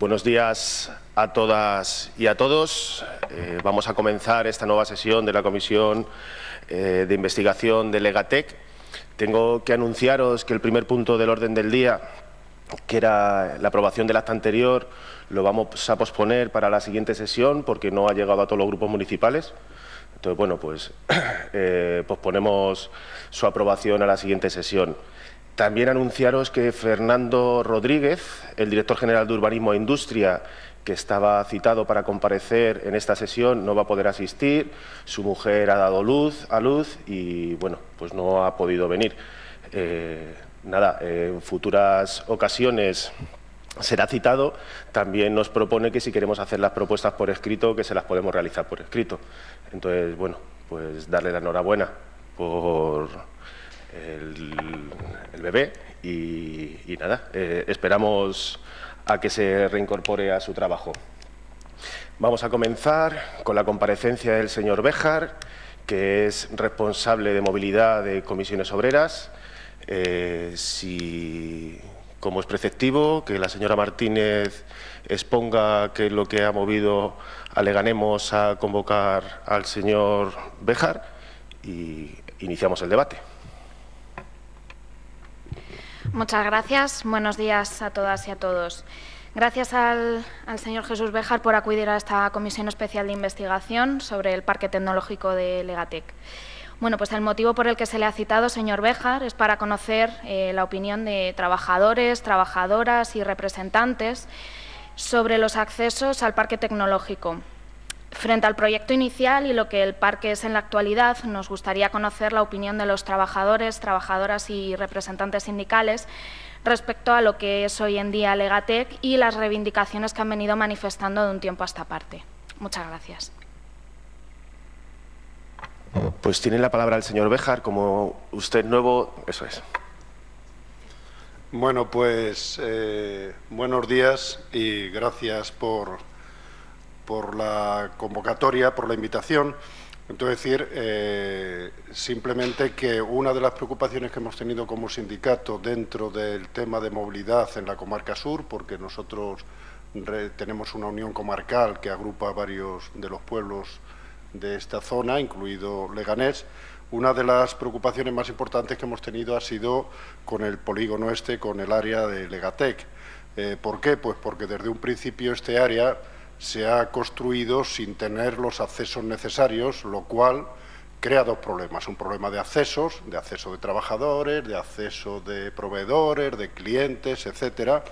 Buenos días a todas y a todos. Eh, vamos a comenzar esta nueva sesión de la Comisión eh, de Investigación de Legatec. Tengo que anunciaros que el primer punto del orden del día, que era la aprobación del acta anterior, lo vamos a posponer para la siguiente sesión porque no ha llegado a todos los grupos municipales. Entonces, bueno, pues eh, posponemos su aprobación a la siguiente sesión. También anunciaros que Fernando Rodríguez, el director general de Urbanismo e Industria, que estaba citado para comparecer en esta sesión, no va a poder asistir. Su mujer ha dado luz a luz y, bueno, pues no ha podido venir. Eh, nada, en futuras ocasiones será citado. También nos propone que si queremos hacer las propuestas por escrito, que se las podemos realizar por escrito. Entonces, bueno, pues darle la enhorabuena por el, bebé y, nada, eh, esperamos a que se reincorpore a su trabajo. Vamos a comenzar con la comparecencia del señor Béjar, que es responsable de movilidad de comisiones obreras. Eh, si, como es preceptivo, que la señora Martínez exponga qué es lo que ha movido a Leganemos a convocar al señor Béjar y iniciamos el debate. Muchas gracias. Buenos días a todas y a todos. Gracias al, señor Jesús Béjar por acudir a esta comisión especial de investigación sobre el Parque Tecnológico de Legatec. Bueno, pues el motivo por el que se le ha citado, señor Béjar, es para conocer eh, la opinión de trabajadores, trabajadoras y representantes sobre los accesos al parque tecnológico, Frente al proyecto inicial y lo que el parque es en la actualidad, nos gustaría conocer la opinión de los trabajadores, trabajadoras y representantes sindicales respecto a lo que es hoy en día Legatec y las reivindicaciones que han venido manifestando de un tiempo a esta parte. Muchas gracias. Pues tiene la palabra el señor Béjar, como usted nuevo, eso es. Bueno, pues eh, buenos días y gracias por por la convocatoria, por la invitación. Entonces, decir eh, simplemente que una de las preocupaciones que hemos tenido como sindicato dentro del tema de movilidad en la comarca sur, porque nosotros tenemos una unión comarcal que agrupa varios de los pueblos de esta zona, incluido Leganés, una de las preocupaciones más importantes que hemos tenido ha sido con el polígono este, con el área de Legatec. Eh, ¿Por qué? Pues porque desde un principio este área se ha construido sin tener los accesos necesarios, lo cual crea dos problemas. Un problema de accesos, de acceso de trabajadores, de acceso de proveedores, de clientes, etcétera,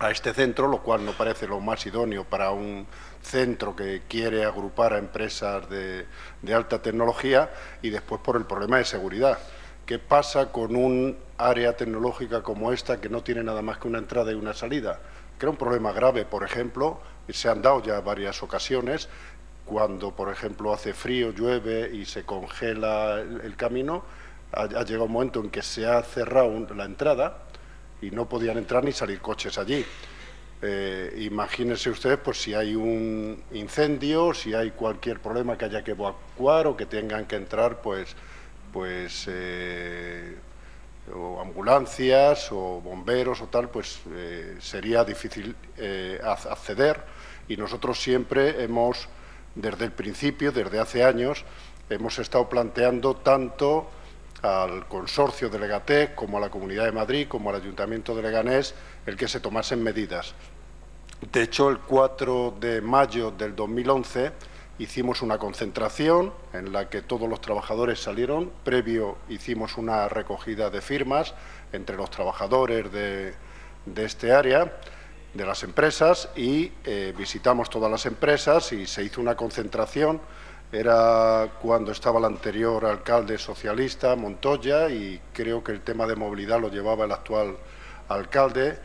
a este centro, lo cual no parece lo más idóneo para un centro que quiere agrupar a empresas de, alta tecnología y después por el problema de seguridad. ¿Qué pasa con un área tecnológica como esta que no tiene nada más que una entrada y una salida? Crea un problema grave, por ejemplo, se han dado ya varias ocasiones, cuando, por ejemplo, hace frío, llueve y se congela el, camino, ha, llegado un momento en que se ha cerrado la entrada y no podían entrar ni salir coches allí. Eh, imagínense ustedes pues, si hay un incendio, si hay cualquier problema que haya que evacuar o que tengan que entrar pues, pues eh, o ambulancias o bomberos o tal, pues eh, sería difícil acceder y nosotros siempre hemos, desde el principio, desde hace años, hemos estado planteando tanto al consorcio de Legatec como a la Comunidad de Madrid, como al Ayuntamiento de Leganés, el que se tomasen medidas. De hecho, el 4 de mayo del 2011 hicimos una concentración en la que todos los trabajadores salieron. Previo hicimos una recogida de firmas entre los trabajadores de, este área de las empresas y eh, visitamos todas las empresas y se hizo una concentración. Era cuando estaba el anterior alcalde socialista, Montoya, y creo que el tema de movilidad lo llevaba el actual alcalde,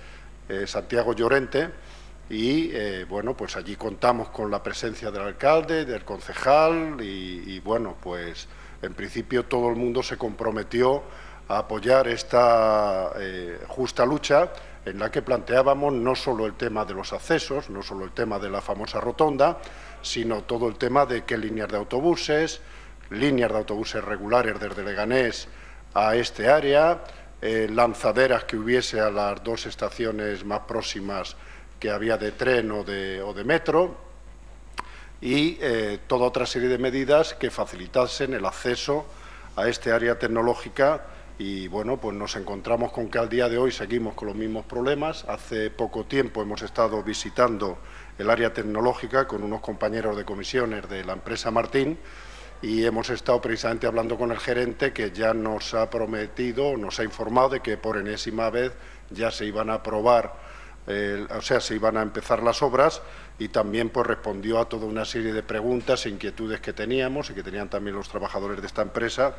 eh, Santiago Llorente. Y eh, bueno, pues allí contamos con la presencia del alcalde, del concejal, y, bueno, pues en principio todo el mundo se comprometió a apoyar esta justa lucha en la que planteábamos no solo el tema de los accesos, no solo el tema de la famosa rotonda, sino todo el tema de qué líneas de autobuses, líneas de autobuses regulares desde Leganés a este área, eh, lanzaderas que hubiese a las dos estaciones más próximas que había de tren o de, metro y eh, toda otra serie de medidas que facilitasen el acceso a este área tecnológica y bueno, pues nos encontramos con que al día de hoy seguimos con los mismos problemas. Hace poco tiempo hemos estado visitando el área tecnológica con unos compañeros de comisiones de la empresa Martín y hemos estado precisamente hablando con el gerente que ya nos ha prometido, nos ha informado de que por enésima vez ya se iban a aprobar, o sea, se iban a empezar las obras y también pues respondió a toda una serie de preguntas e inquietudes que teníamos y que tenían también los trabajadores de esta empresa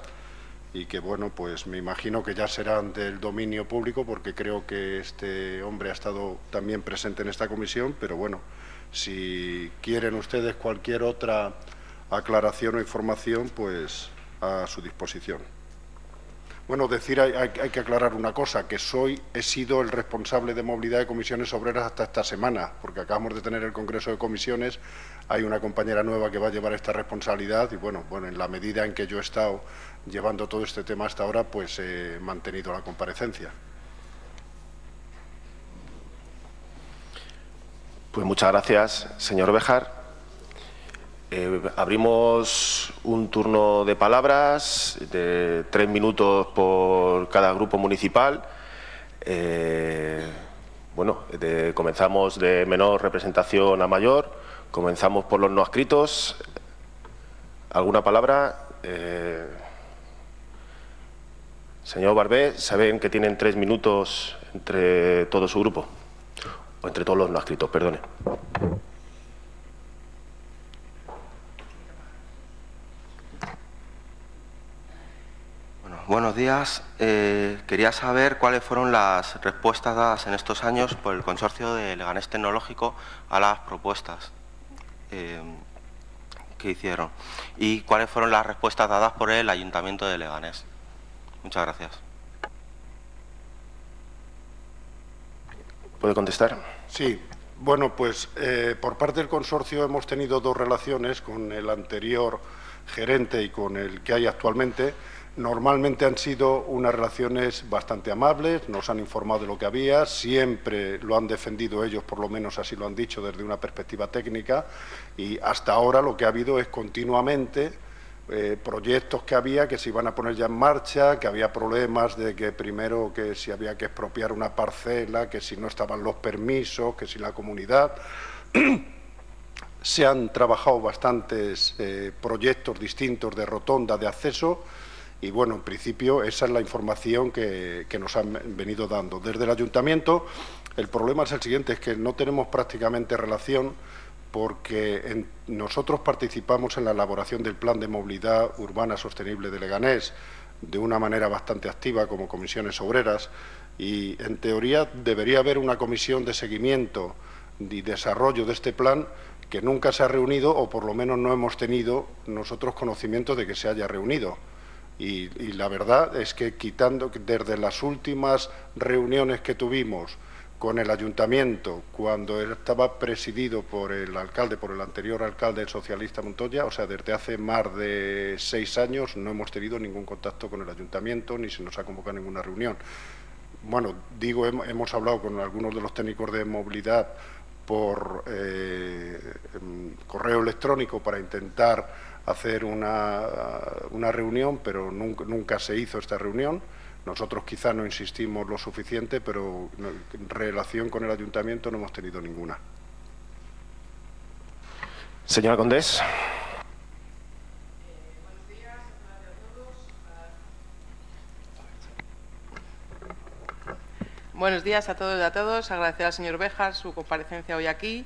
y que bueno, pues me imagino que ya serán del dominio público porque creo que este hombre ha estado también presente en esta comisión, pero bueno, si quieren ustedes cualquier otra aclaración o información, pues a su disposición. Bueno, decir, hay, que aclarar una cosa, que soy, he sido el responsable de movilidad de comisiones obreras hasta esta semana, porque acabamos de tener el Congreso de Comisiones, hay una compañera nueva que va a llevar esta responsabilidad y bueno, bueno en la medida en que yo he estado llevando todo este tema hasta ahora, pues he mantenido la comparecencia. Pues muchas gracias, señor Bejar. Eh, abrimos un turno de palabras de tres minutos por cada grupo municipal. Eh, bueno, comenzamos de menor representación a mayor. Comenzamos por los no escritos. ¿Alguna palabra? Eh, señor Barbé, saben que tienen tres minutos entre todo su grupo. O entre todos los no escritos, perdone. Buenos días. Eh, quería saber cuáles fueron las respuestas dadas en estos años por el Consorcio de Leganés Tecnológico a las propuestas eh, que hicieron y cuáles fueron las respuestas dadas por el Ayuntamiento de Leganés. Muchas gracias. ¿Puede contestar? Sí. Bueno, pues eh, por parte del consorcio hemos tenido dos relaciones con el anterior gerente y con el que hay actualmente Normalmente han sido unas relaciones bastante amables, nos han informado de lo que había, siempre lo han defendido ellos, por lo menos así lo han dicho desde una perspectiva técnica, y hasta ahora lo que ha habido es continuamente eh, proyectos que había que se iban a poner ya en marcha, que había problemas de que primero que si había que expropiar una parcela, que si no estaban los permisos, que si la comunidad. se han trabajado bastantes eh, proyectos distintos de rotonda de acceso y bueno, en principio esa es la información que, nos han venido dando. Desde el ayuntamiento el problema es el siguiente, es que no tenemos prácticamente relación porque nosotros participamos en la elaboración del Plan de Movilidad Urbana Sostenible de Leganés de una manera bastante activa como comisiones obreras y en teoría debería haber una comisión de seguimiento y desarrollo de este plan que nunca se ha reunido o por lo menos no hemos tenido nosotros conocimiento de que se haya reunido. Y, la verdad es que quitando desde las últimas reuniones que tuvimos con el ayuntamiento, cuando él estaba presidido por el alcalde, por el anterior alcalde socialista Montoya, o sea, desde hace más de seis años no hemos tenido ningún contacto con el ayuntamiento ni se nos ha convocado ninguna reunión. Bueno, digo, hemos hablado con algunos de los técnicos de movilidad por eh, correo electrónico para intentar hacer una, una reunión, pero nunca, nunca, se hizo esta reunión. Nosotros quizá no insistimos lo suficiente, pero en relación con el ayuntamiento no hemos tenido ninguna. Señora Condés. Buenos días a todos y a todos. Agradecer al señor Bejar su comparecencia hoy aquí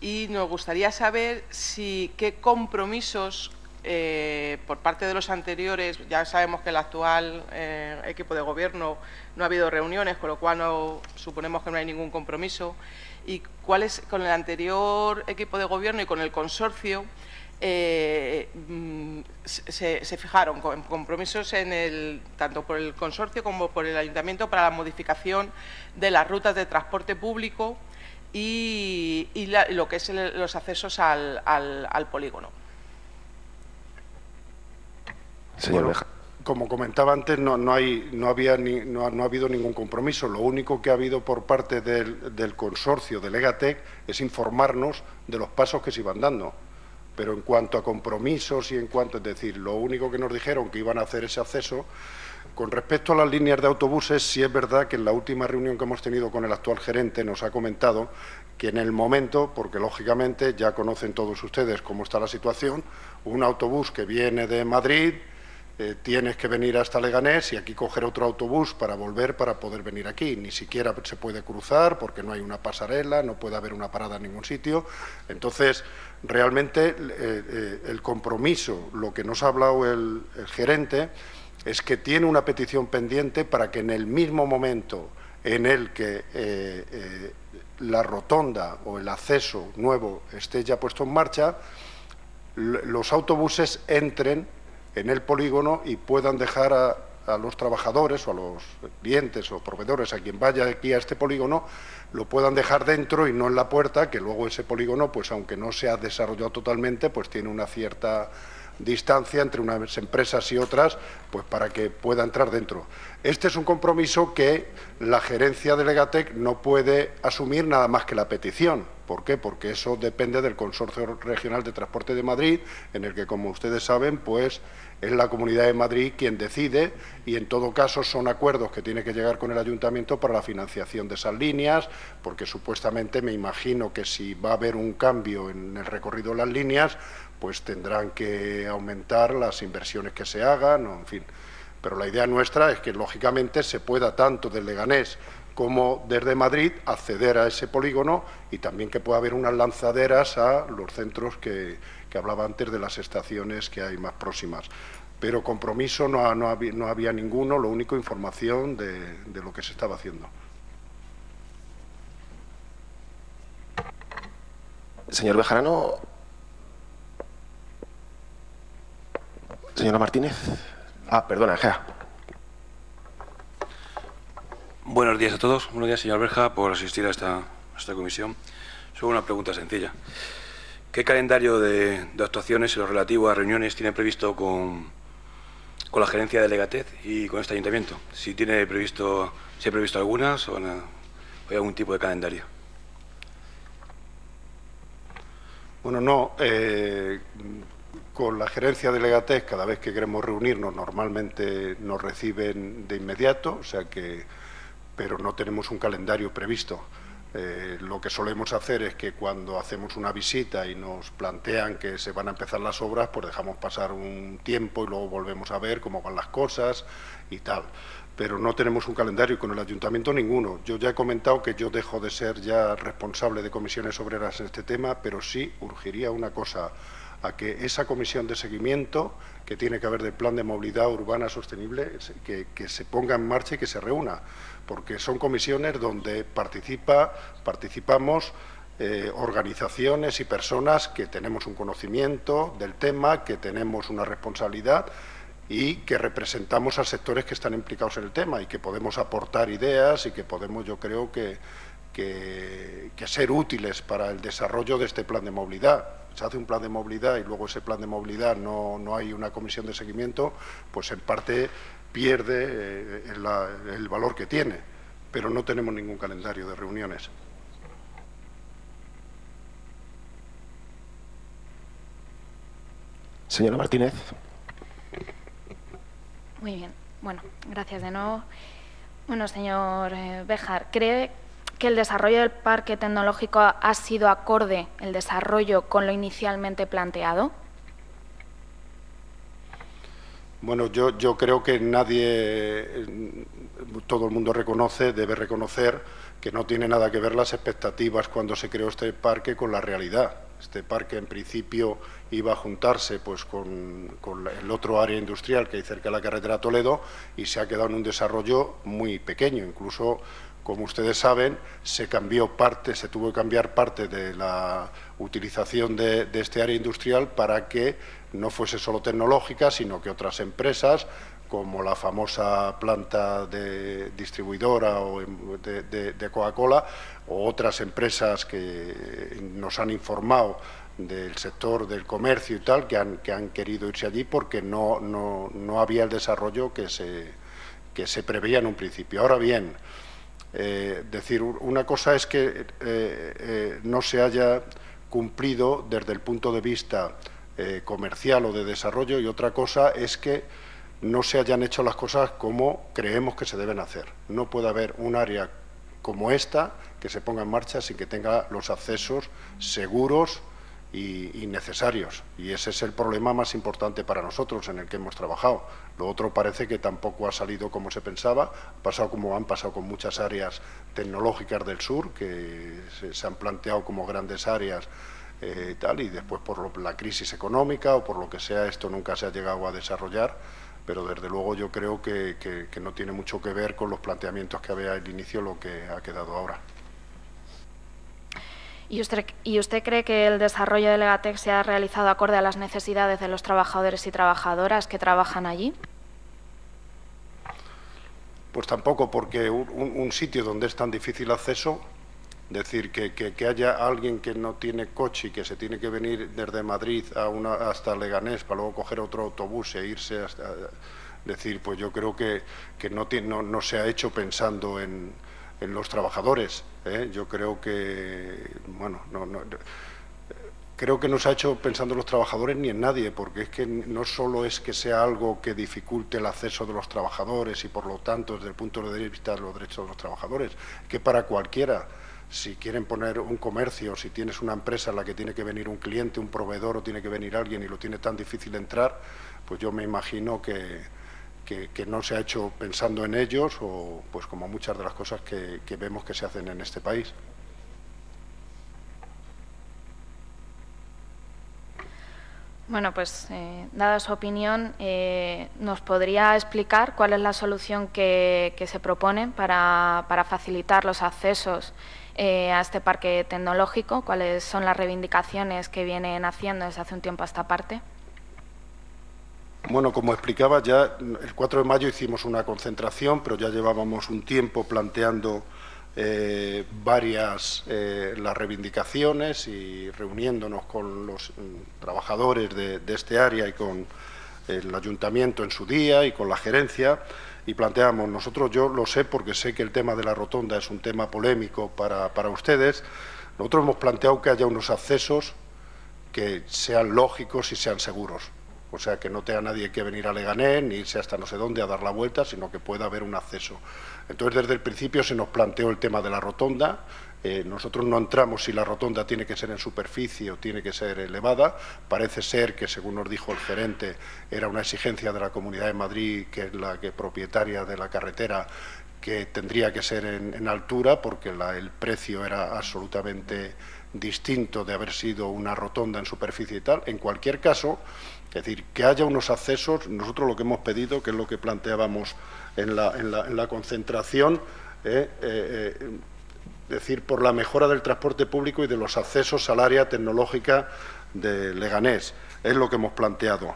y nos gustaría saber si qué compromisos eh, por parte de los anteriores, ya sabemos que el actual eh, equipo de gobierno no ha habido reuniones, con lo cual no, suponemos que no hay ningún compromiso, y cuáles con el anterior equipo de gobierno y con el consorcio eh, mm, se, se, fijaron compromisos en el, tanto por el consorcio como por el ayuntamiento para la modificación de las rutas de transporte público y, lo que es los accesos al, polígono. Señor como comentaba antes, no, no, hay, no, había ni, no, ha habido ningún compromiso. Lo único que ha habido por parte del, del consorcio de Legatec es informarnos de los pasos que se iban dando. Pero en cuanto a compromisos y en cuanto, es decir, lo único que nos dijeron que iban a hacer ese acceso, con respecto a las líneas de autobuses, sí es verdad que en la última reunión que hemos tenido con el actual gerente nos ha comentado que en el momento, porque lógicamente ya conocen todos ustedes cómo está la situación, un autobús que viene de Madrid, eh, tienes que venir hasta Leganés y aquí coger otro autobús para volver para poder venir aquí. Ni siquiera se puede cruzar porque no hay una pasarela, no puede haber una parada en ningún sitio. Entonces, realmente eh, eh, el compromiso, lo que nos ha hablado el, gerente, es que tiene una petición pendiente para que en el mismo momento en el que la rotonda o el acceso nuevo esté ya puesto en marcha, los autobuses entren en el polígono y puedan dejar a, los trabajadores o a los clientes o proveedores, a quien vaya aquí a este polígono, lo puedan dejar dentro y no en la puerta, que luego ese polígono, pues aunque no se ha desarrollado totalmente, pues tiene una cierta distancia entre unas empresas y otras, pues para que pueda entrar dentro. Este es un compromiso que la gerencia de Legatec no puede asumir nada más que la petición. ¿Por qué? Porque eso depende del Consorcio Regional de Transporte de Madrid, en el que, como ustedes saben, pues es la Comunidad de Madrid quien decide y, en todo caso, son acuerdos que tiene que llegar con el Ayuntamiento para la financiación de esas líneas, porque supuestamente me imagino que si va a haber un cambio en el recorrido de las líneas, pues tendrán que aumentar las inversiones que se hagan, en fin. Pero la idea nuestra es que, lógicamente, se pueda tanto desde Leganés como desde Madrid acceder a ese polígono y también que pueda haber unas lanzaderas a los centros que, hablaba antes de las estaciones que hay más próximas. Pero compromiso no, no, había, ninguno, lo único información de, de lo que se estaba haciendo. Señor Bejarano. Señora Martínez. Ah, perdona, Gea. Buenos días a todos. Buenos días, señor Berja, por asistir a esta, comisión. Solo una pregunta sencilla. ¿Qué calendario de, actuaciones y lo relativo a reuniones tiene previsto con, con la gerencia de Legatez y con este ayuntamiento? Si tiene previsto, si ha previsto algunas o, hay algún tipo de calendario. Bueno, no. Eh, con la gerencia de Legatec, cada vez que queremos reunirnos, normalmente nos reciben de inmediato, o sea que, pero no tenemos un calendario previsto. Eh, lo que solemos hacer es que cuando hacemos una visita y nos plantean que se van a empezar las obras, pues dejamos pasar un tiempo y luego volvemos a ver cómo van las cosas y tal. Pero no tenemos un calendario con el ayuntamiento ninguno. Yo ya he comentado que yo dejo de ser ya responsable de comisiones obreras en este tema, pero sí urgiría una cosa a que esa comisión de seguimiento que tiene que haber del plan de movilidad urbana sostenible, que, se ponga en marcha y que se reúna, porque son comisiones donde participa, participamos eh, organizaciones y personas que tenemos un conocimiento del tema, que tenemos una responsabilidad y que representamos a sectores que están implicados en el tema y que podemos aportar ideas y que podemos, yo creo que, que ser útiles para el desarrollo de este plan de movilidad se hace un plan de movilidad y luego ese plan de movilidad no, no hay una comisión de seguimiento, pues en parte pierde eh, el, valor que tiene, pero no tenemos ningún calendario de reuniones. Señora Martínez. Muy bien. Bueno, gracias de nuevo. Bueno, señor eh, Bejar, ¿cree que el desarrollo del parque tecnológico ha sido acorde el desarrollo con lo inicialmente planteado? Bueno, yo, yo creo que nadie, todo el mundo reconoce, debe reconocer que no tiene nada que ver las expectativas cuando se creó este parque con la realidad. Este parque en principio iba a juntarse pues, con, con, el otro área industrial que hay cerca de la carretera Toledo y se ha quedado en un desarrollo muy pequeño, incluso como ustedes saben, se cambió parte, se tuvo que cambiar parte de la utilización de, este área industrial para que no fuese solo tecnológica, sino que otras empresas como la famosa planta de distribuidora o de, Coca-Cola o otras empresas que nos han informado del sector del comercio y tal, que han, que han querido irse allí porque no había el desarrollo que se, que se preveía en un principio. Ahora bien, eh, decir, una cosa es que eh, eh, no se haya cumplido desde el punto de vista comercial o de desarrollo y otra cosa es que no se hayan hecho las cosas como creemos que se deben hacer. No puede haber un área como esta que se ponga en marcha sin que tenga los accesos seguros y, necesarios. Y ese es el problema más importante para nosotros en el que hemos trabajado. Lo otro parece que tampoco ha salido como se pensaba, ha pasado como han pasado con muchas áreas tecnológicas del sur, que se, han planteado como grandes áreas eh, tal, y después por la crisis económica o por lo que sea, esto nunca se ha llegado a desarrollar pero desde luego yo creo que, no tiene mucho que ver con los planteamientos que había al inicio lo que ha quedado ahora. ¿Y usted, ¿Y usted cree que el desarrollo de Legatec se ha realizado acorde a las necesidades de los trabajadores y trabajadoras que trabajan allí? Pues tampoco, porque un sitio donde es tan difícil acceso decir, que, que, haya alguien que no tiene coche y que se tiene que venir desde Madrid a una, hasta Leganés para luego coger otro autobús e irse hasta... Decir, pues yo creo que, que no, no, no, se ha hecho pensando en, en los trabajadores. ¿eh? Yo creo que, bueno, no, no, creo que no se ha hecho pensando en los trabajadores ni en nadie, porque es que no solo es que sea algo que dificulte el acceso de los trabajadores y por lo tanto desde el punto de vista de los derechos de los trabajadores, que para cualquiera si quieren poner un comercio, si tienes una empresa en la que tiene que venir un cliente, un proveedor o tiene que venir alguien y lo tiene tan difícil entrar, pues yo me imagino que, que, no se ha hecho pensando en ellos o pues como muchas de las cosas que, vemos que se hacen en este país. Bueno, pues eh, dada su opinión, eh, ¿nos podría explicar cuál es la solución que, se propone para, para facilitar los accesos eh, a este parque tecnológico, cuáles son las reivindicaciones que vienen haciendo desde hace un tiempo a esta parte. Bueno, como explicaba, ya el 4 de mayo hicimos una concentración, pero ya llevábamos un tiempo planteando eh, varias eh, las reivindicaciones y reuniéndonos con los mm, trabajadores de, este área y con el ayuntamiento en su día y con la gerencia y planteamos, nosotros yo lo sé porque sé que el tema de la rotonda es un tema polémico para, para ustedes, nosotros hemos planteado que haya unos accesos que sean lógicos y sean seguros. O sea, que no tenga nadie que venir a Leganés ni irse hasta no sé dónde a dar la vuelta, sino que pueda haber un acceso. Entonces, desde el principio se nos planteó el tema de la rotonda, eh, nosotros no entramos si la rotonda tiene que ser en superficie o tiene que ser elevada. Parece ser que, según nos dijo el gerente, era una exigencia de la Comunidad de Madrid, que es la que propietaria de la carretera, que tendría que ser en, altura porque el precio era absolutamente distinto de haber sido una rotonda en superficie y tal. En cualquier caso, es decir, que haya unos accesos, nosotros lo que hemos pedido, que es lo que planteábamos en la, concentración, eh, eh, decir, por la mejora del transporte público y de los accesos al área tecnológica de Leganés. Es lo que hemos planteado,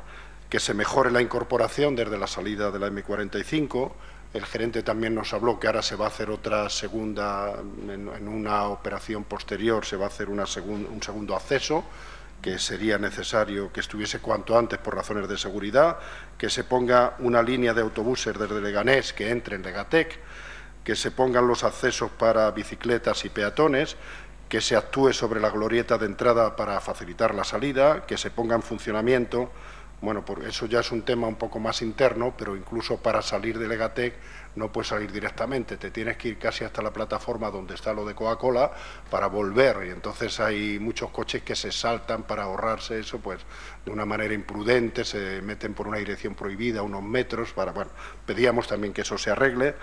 que se mejore la incorporación desde la salida de la M45. El gerente también nos habló que ahora se va a hacer otra segunda, en, una operación posterior, se va a hacer un segundo acceso que sería necesario que estuviese cuanto antes por razones de seguridad, que se ponga una línea de autobuses desde Leganés que entre en Legatec, que se pongan los accesos para bicicletas y peatones, que se actúe sobre la glorieta de entrada para facilitar la salida, que se ponga en funcionamiento. Bueno, por eso ya es un tema un poco más interno, pero incluso para salir de Legatec no puedes salir directamente, te tienes que ir casi hasta la plataforma donde está lo de Coca-Cola para volver y entonces hay muchos coches que se saltan para ahorrarse eso, pues de una manera imprudente, se meten por una dirección prohibida unos metros para, bueno, pedíamos también que eso se arregle,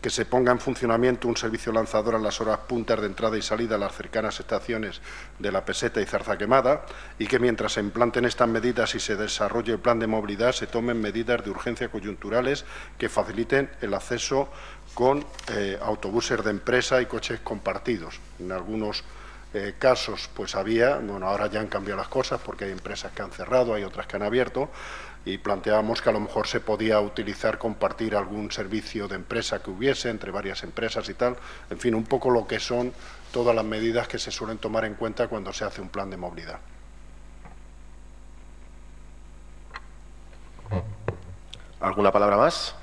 que se ponga en funcionamiento un servicio lanzador a las horas puntas de entrada y salida a las cercanas estaciones de La Peseta y Zarza Quemada y que mientras se implanten estas medidas y se desarrolle el plan de movilidad se tomen medidas de urgencia coyunturales que faciliten el acceso con eh, autobuses de empresa y coches compartidos. En algunos eh, casos pues había, bueno, ahora ya han cambiado las cosas porque hay empresas que han cerrado, hay otras que han abierto, y planteábamos que a lo mejor se podía utilizar, compartir algún servicio de empresa que hubiese entre varias empresas y tal. En fin, un poco lo que son todas las medidas que se suelen tomar en cuenta cuando se hace un plan de movilidad. ¿Alguna palabra más?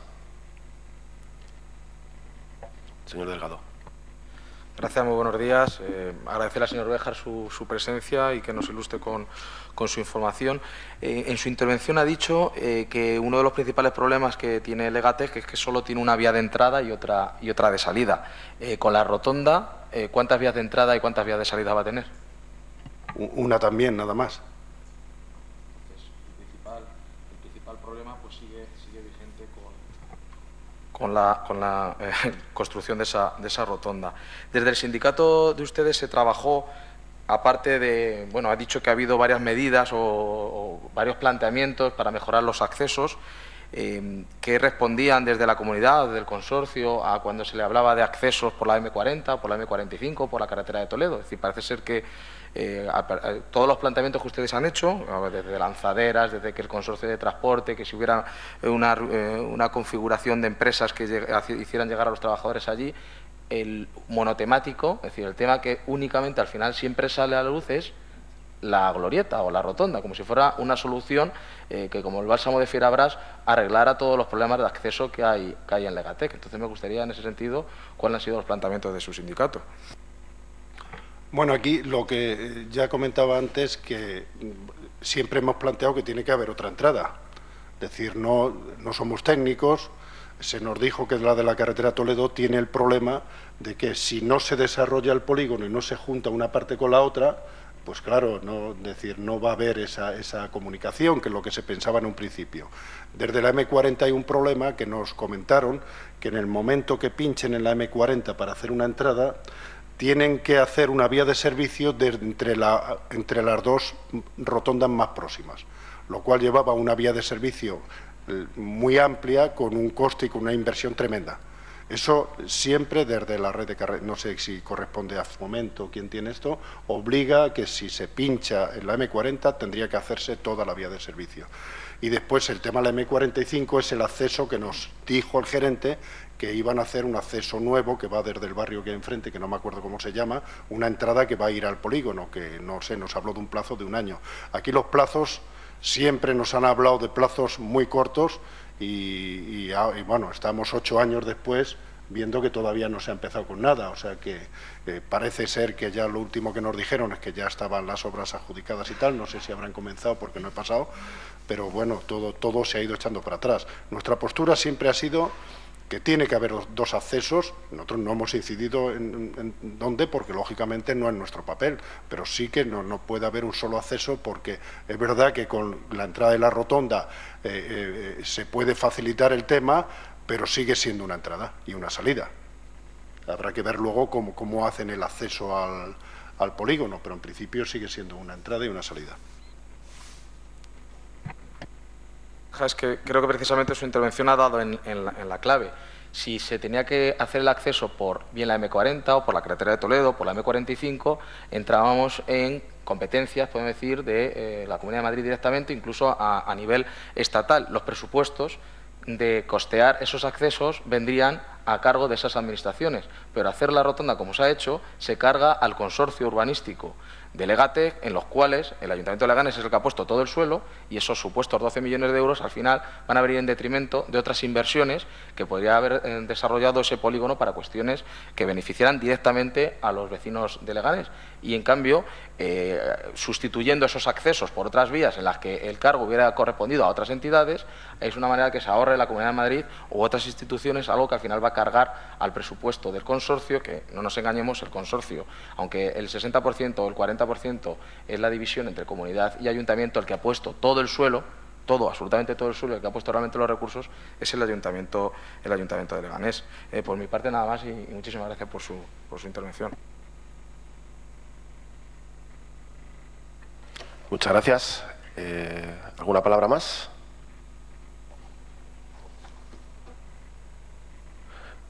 Señor Delgado. Gracias, muy buenos días. Eh, agradecerle al señor Béjar su, presencia y que nos ilustre con, su información. Eh, en su intervención ha dicho eh, que uno de los principales problemas que tiene Legatec es que solo tiene una vía de entrada y otra, y otra de salida. con la rotonda, ¿cuántas vías de entrada y cuántas vías de salida va a tener? Una también, nada más. Con la, con la eh, construcción de esa, de esa rotonda. Desde el sindicato de ustedes se trabajó, aparte de, bueno, ha dicho que ha habido varias medidas o, varios planteamientos para mejorar los accesos, eh, que respondían desde la comunidad, desde el consorcio, a cuando se le hablaba de accesos por la M40, por la M45, por la carretera de Toledo. Es decir, parece ser que eh, todos los planteamientos que ustedes han hecho, desde lanzaderas, desde que el consorcio de transporte, que si hubiera una, eh, una configuración de empresas que hicieran llegar a los trabajadores allí, el monotemático, es decir, el tema que únicamente al final siempre sale a la luz es la glorieta o la rotonda, como si fuera una solución eh, que, como el bálsamo de Fierabras, arreglara todos los problemas de acceso que hay, que hay en Legatec. Entonces, me gustaría, en ese sentido, cuáles han sido los planteamientos de su sindicato. Bueno, aquí lo que ya comentaba antes, que siempre hemos planteado que tiene que haber otra entrada. Es decir, no, no somos técnicos, se nos dijo que la de la carretera Toledo tiene el problema de que si no se desarrolla el polígono y no se junta una parte con la otra, pues claro, no, decir, no va a haber esa, esa, comunicación, que es lo que se pensaba en un principio. Desde la M40 hay un problema que nos comentaron, que en el momento que pinchen en la M40 para hacer una entrada, tienen que hacer una vía de servicio entre, entre las dos rotondas más próximas, lo cual llevaba una vía de servicio eh, muy amplia con un coste y con una inversión tremenda. Eso siempre desde la red de carreteras, no sé si corresponde a Fomento quien tiene esto, obliga que si se pincha en la M40 tendría que hacerse toda la vía de servicio. Y después el tema de la M45 es el acceso que nos dijo el gerente que iban a hacer un acceso nuevo que va desde el barrio que hay enfrente, que no me acuerdo cómo se llama, una entrada que va a ir al polígono, que no sé, nos habló de un plazo de un año. Aquí los plazos siempre nos han hablado de plazos muy cortos y, bueno, estamos ocho años después viendo que todavía no se ha empezado con nada, o sea que eh, parece ser que ya lo último que nos dijeron es que ya estaban las obras adjudicadas y tal, no sé si habrán comenzado porque no he pasado, pero bueno, todo, todo se ha ido echando para atrás. Nuestra postura siempre ha sido que tiene que haber dos accesos. Nosotros no hemos incidido en, dónde, porque lógicamente no es nuestro papel, pero sí que no, no, puede haber un solo acceso, porque es verdad que con la entrada de la rotonda eh, eh, se puede facilitar el tema, pero sigue siendo una entrada y una salida. Habrá que ver luego cómo, cómo hacen el acceso al, al polígono, pero en principio sigue siendo una entrada y una salida. Es que creo que precisamente su intervención ha dado en, la, clave. Si se tenía que hacer el acceso por bien la M40 o por la carretera de Toledo, por la M45, entrábamos en competencias, podemos decir, de eh, la Comunidad de Madrid directamente, incluso a, a nivel estatal. Los presupuestos de costear esos accesos vendrían a cargo de esas administraciones, pero hacer la rotonda como se ha hecho se carga al consorcio urbanístico de Legatec, en los cuales el Ayuntamiento de Leganes es el que ha puesto todo el suelo y esos supuestos 12 millones de euros al final van a venir en detrimento de otras inversiones que podría haber eh, desarrollado ese polígono para cuestiones que beneficiaran directamente a los vecinos de Leganes. Y en cambio, eh, sustituyendo esos accesos por otras vías en las que el cargo hubiera correspondido a otras entidades, es una manera que se ahorre la Comunidad de Madrid u otras instituciones, algo que al final va a cargar al presupuesto del consorcio, que no nos engañemos, el consorcio, aunque el 60% o el 40% es la división entre comunidad y ayuntamiento, el que ha puesto todo el suelo, todo, absolutamente todo el suelo, el que ha puesto realmente los recursos, es el ayuntamiento, el ayuntamiento de Leganés. Eh, por mi parte nada más y, muchísimas gracias por su, por su intervención. Muchas gracias. Eh, ¿Alguna palabra más?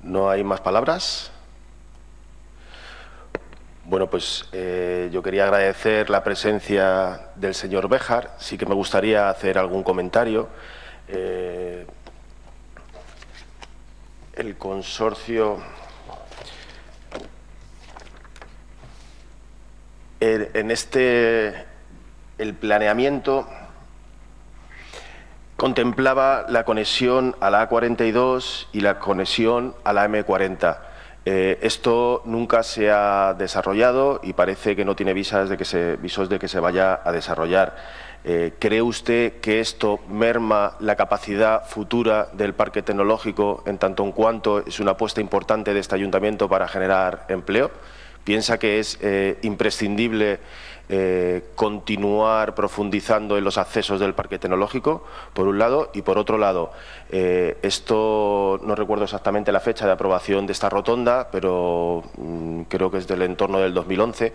¿No hay más palabras? Bueno, pues eh, yo quería agradecer la presencia del señor Béjar. Sí que me gustaría hacer algún comentario. Eh, el consorcio en este el planeamiento contemplaba la conexión a la A42 y la conexión a la M40. Eh, esto nunca se ha desarrollado y parece que no tiene visos de que se vaya a desarrollar. Eh, ¿Cree usted que esto merma la capacidad futura del parque tecnológico en tanto en cuanto es una apuesta importante de este ayuntamiento para generar empleo? ¿Piensa que es eh, imprescindible eh, continuar profundizando en los accesos del parque tecnológico, por un lado, y por otro lado, eh, esto no recuerdo exactamente la fecha de aprobación de esta rotonda, pero mm, creo que es del entorno del 2011.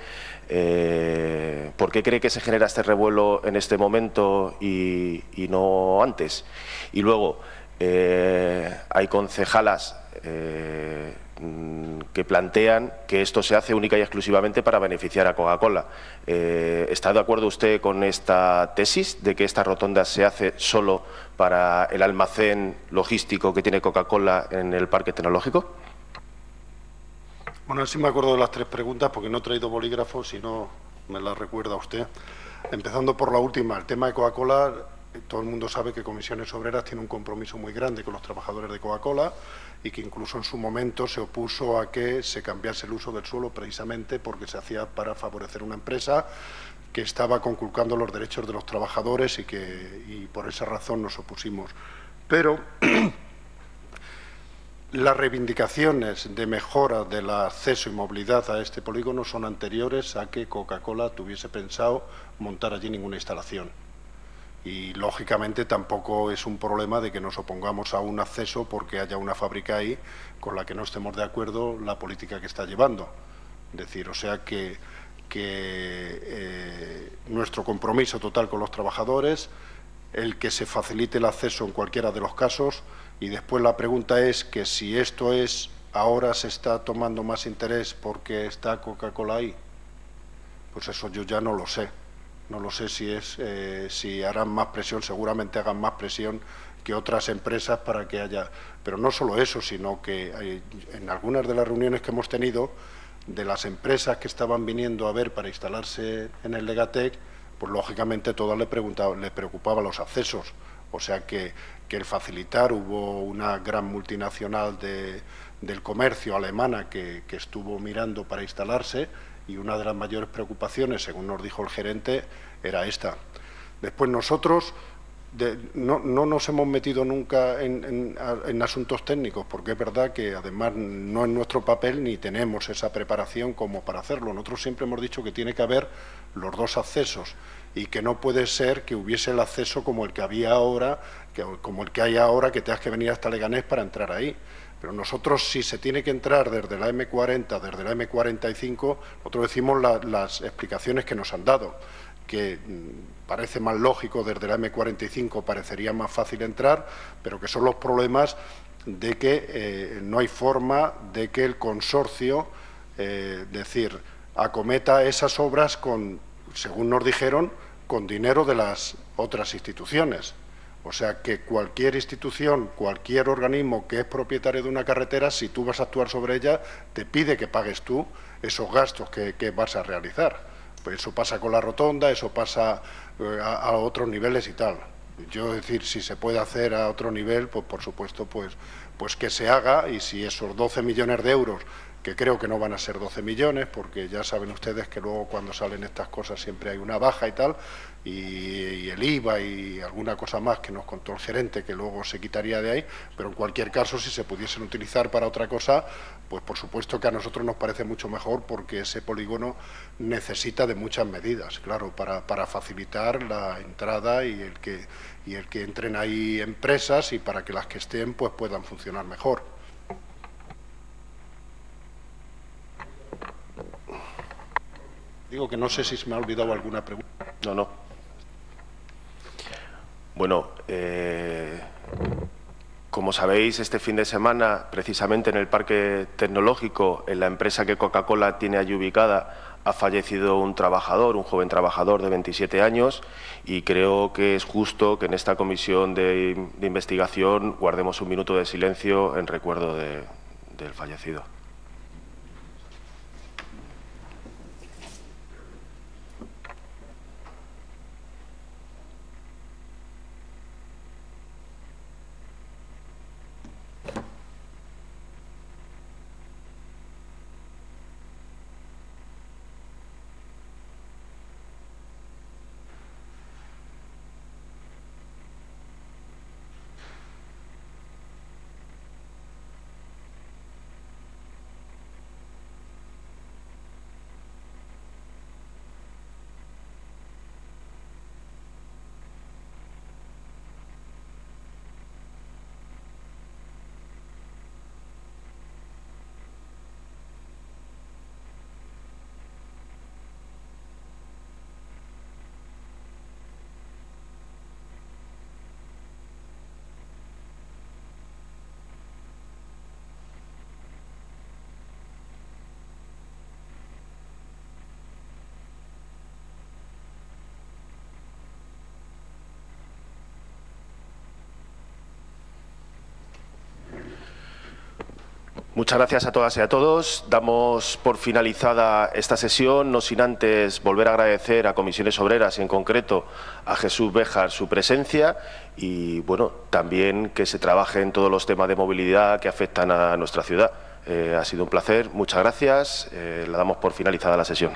Eh, ¿Por qué cree que se genera este revuelo en este momento y, y no antes? Y luego, hay concejalas que plantean que esto se hace única y exclusivamente para beneficiar a Coca-Cola. Eh, ¿Está de acuerdo usted con esta tesis de que esta rotonda se hace solo para el almacén logístico que tiene Coca-Cola en el parque tecnológico? Bueno, sí me acuerdo de las tres preguntas porque no he traído bolígrafos, si no me las recuerda usted. Empezando por la última, el tema de Coca-Cola, todo el mundo sabe que Comisiones Obreras tiene un compromiso muy grande con los trabajadores de Coca-Cola y que incluso en su momento se opuso a que se cambiase el uso del suelo precisamente porque se hacía para favorecer una empresa que estaba conculcando los derechos de los trabajadores y que por esa razón nos opusimos. Pero las reivindicaciones de mejora del acceso y movilidad a este polígono son anteriores a que Coca-Cola tuviese pensado montar allí ninguna instalación y lógicamente tampoco es un problema de que nos opongamos a un acceso porque haya una fábrica ahí con la que no estemos de acuerdo la política que está llevando. Es decir, o sea que, eh, nuestro compromiso total con los trabajadores, el que se facilite el acceso en cualquiera de los casos y después la pregunta es que si esto es ahora se está tomando más interés porque está Coca-Cola ahí, pues eso yo ya no lo sé no lo sé si es eh, si harán más presión, seguramente hagan más presión que otras empresas para que haya. Pero no solo eso, sino que en algunas de las reuniones que hemos tenido de las empresas que estaban viniendo a ver para instalarse en el Legatec, pues lógicamente todas le, le preocupaban los accesos. O sea que, el facilitar, hubo una gran multinacional de, del comercio alemana que estuvo mirando para instalarse y una de las mayores preocupaciones, según nos dijo el gerente, era esta. Después nosotros no, nos hemos metido nunca en, asuntos técnicos, porque es verdad que además no es nuestro papel ni tenemos esa preparación como para hacerlo. Nosotros siempre hemos dicho que tiene que haber los dos accesos y que no puede ser que hubiese el acceso como el que había ahora, que, como el que hay ahora, que tengas que venir hasta Leganés para entrar ahí. Pero nosotros, si se tiene que entrar desde la M40, desde la M45, nosotros decimos las explicaciones que nos han dado, que mm, parece más lógico desde la M45, parecería más fácil entrar, pero que son los problemas de que eh, no hay forma de que el consorcio, eh, decir, acometa esas obras con, según nos dijeron, con dinero de las otras instituciones. O sea que cualquier institución, cualquier organismo que es propietario de una carretera, si tú vas a actuar sobre ella, te pide que pagues tú esos gastos que, vas a realizar. Pues eso pasa con la rotonda, eso pasa eh, a, otros niveles y tal. Yo decir, si se puede hacer a otro nivel, pues por supuesto, pues, pues que se haga y si esos 12 millones de euros que creo que no van a ser 12 millones, porque ya saben ustedes que luego cuando salen estas cosas siempre hay una baja y tal, y, el IVA y alguna cosa más que nos contó el gerente que luego se quitaría de ahí, pero en cualquier caso si se pudiesen utilizar para otra cosa, pues por supuesto que a nosotros nos parece mucho mejor porque ese polígono necesita de muchas medidas, claro, para, para facilitar la entrada y el que y el que entren ahí empresas y para que las que estén pues puedan funcionar mejor. Digo que no sé si se me ha olvidado alguna pregunta. No, no. Bueno, eh, como sabéis, este fin de semana, precisamente en el Parque Tecnológico, en la empresa que Coca-Cola tiene allí ubicada, ha fallecido un trabajador, un joven trabajador de 27 años, y creo que es justo que en esta comisión de, investigación guardemos un minuto de silencio en recuerdo del fallecido. Muchas gracias a todas y a todos. Damos por finalizada esta sesión, no sin antes volver a agradecer a Comisiones Obreras y en concreto a Jesús Béjar su presencia y bueno, también que se trabaje en todos los temas de movilidad que afectan a nuestra ciudad. Eh, ha sido un placer, muchas gracias. Eh, la damos por finalizada la sesión.